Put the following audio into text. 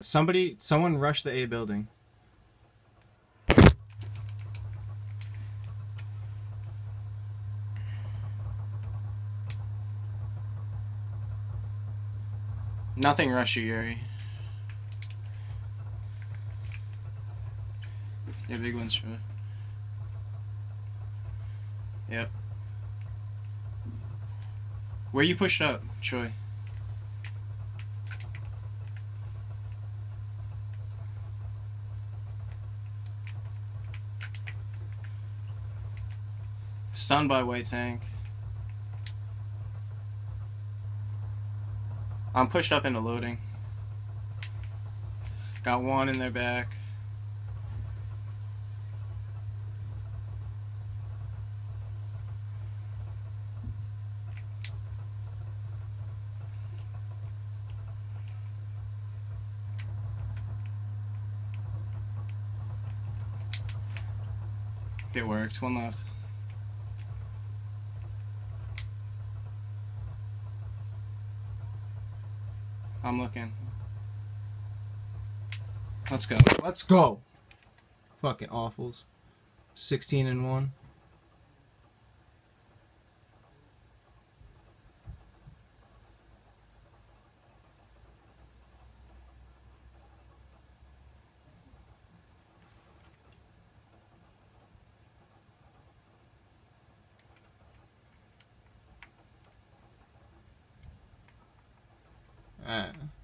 Somebody, someone rush the A building. Nothing rush you, Yuri. Yeah, big ones, Troy. Yep. Where you pushed up, Troy? Stunned by white tank. I'm pushed up into loading. Got one in their back. It worked. One left. I'm looking. Let's go. Let's go. Fucking awfuls. 16 and 1. 嗯。